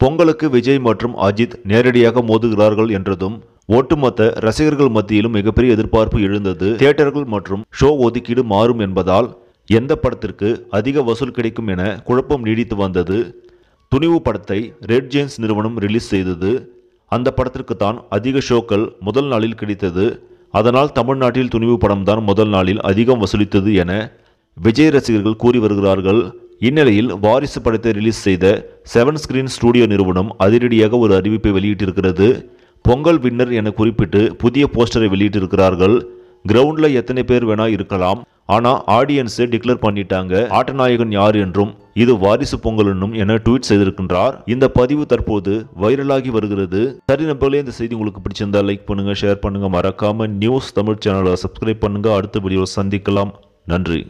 பொங்கலுக்கு விஜய் மற்றும் அஜித் நேரடியாக மோதுகிறார்கள் என்றதும் ஒட்டுமொத்த ரசிகர்கள் மத்தியிலும் மிகப்பெரிய எதிர்பார்ப்பு எழுந்தது தியேட்டர்கள் மற்றும் ஷோ ஒதுக்கீடு மாறும் என்பதால் எந்த படத்திற்கு அதிக வசூல் கிடைக்கும் என குழப்பம் நீடித்து வந்தது. துணிவு படத்தை ரெட் ஜெயின்ஸ் நிறுவனம் ரிலீஸ் செய்தது. அந்த படத்திற்கு தான் அதிக ஷோக்கள் முதல் நாளில் கிடைத்தது. அதனால் தமிழ்நாட்டில் துணிவு படம்தான் முதல் நாளில் அதிகம் வசூலித்தது என விஜய் ரசிகர்கள் கூறி வருகிறார்கள். இந்நிலையில் வாரிசு படத்தை ரிலீஸ் செய்த செவன் ஸ்கிரீன் ஸ்டூடியோ நிறுவனம் அதிரடியாக ஒரு அறிவிப்பை வெளியிட்டிருக்கிறது. பொங்கல் வின்னர் என குறிப்பிட்டு புதிய போஸ்டரை வெளியிட்டிருக்கிறார்கள். கிரவுண்டில் எத்தனை பேர் வேணா இருக்கலாம். ஆனால் ஆடியன்ஸை டிக்ளேர் பண்ணிட்டாங்க. ஆட்டநாயகன் யார் என்றும் இது வாரிசு பொங்கல் என்னும் என ட்வீட் செய்திருக்கின்றார். இந்த பதிவு தற்போது வைரலாகி வருகிறது. சரி நம்பர்களே இந்த செய்தி உங்களுக்கு பிடிச்சிருந்தா லைக் பண்ணுங்க ஷேர் பண்ணுங்க. மறக்காம நியூஸ் தமிழ் சேனலை சப்ஸ்கிரைப் பண்ணுங்க. அடுத்த வீடியோவில் சந்திக்கலாம். நன்றி.